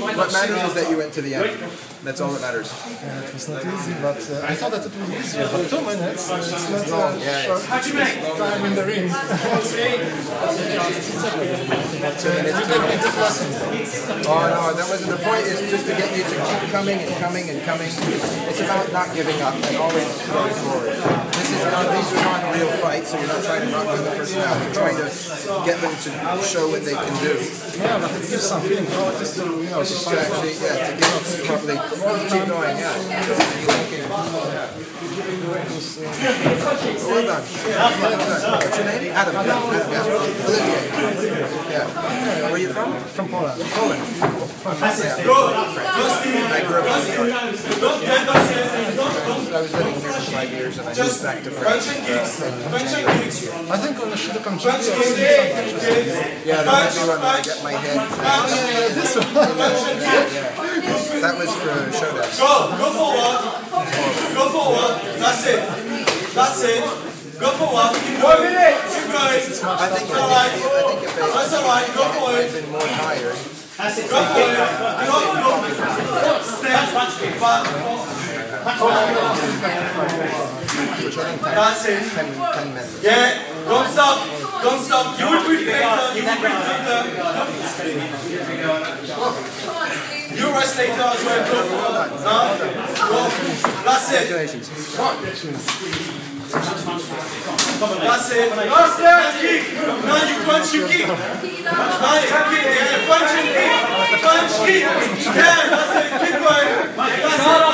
What matters is that you went to the end. That's all that matters. Yeah, it was not easy, but uh, I thought that it was easier. But two minutes, uh, it's not uh, Yeah, short time in the ring. Two minutes, two minutes. Oh no, that wasn't the point. It's just to get you to keep coming and coming and coming. It's about not giving up and always going forward. This is not, these are not real fights, so you're not trying to knock them the person out. You're trying to get them to show what they can do. Yeah, but it gives some feeling. Oh, it is to, you know, to To fight. actually, yeah, to get them to properly keep going, yeah. Well done. Well done. What's your name? Adam. Adam, yeah. Olivier. Yeah. Where are you from? From Poland. Poland. Yeah. I grew up in New York. I was living here for five years and I moved back to France. uh, in January this. I think on should come I've seen some matches. Yeah, the movie one where I get my head. Yeah, this one. Yeah. That was for Showdown. Go, go forward. Go forward. That's it. That's it. Go forward. Keep going. Keep going. I think All right. I think if they That's all right. Go for had it. been more tired, Go for it. Go, go. Step back. That's it. 10, 10 minutes. Yeah. Don't stop. Don't stop. You will breathe later. You will breathe later. You rest later as well. Go. Huh? Go. That's it. That's it. That's it. Kick. Now you punch, you kick. Now you kick. Yeah, punch and kick. Punch, kick. Yeah, that's it. Keep going. That's it.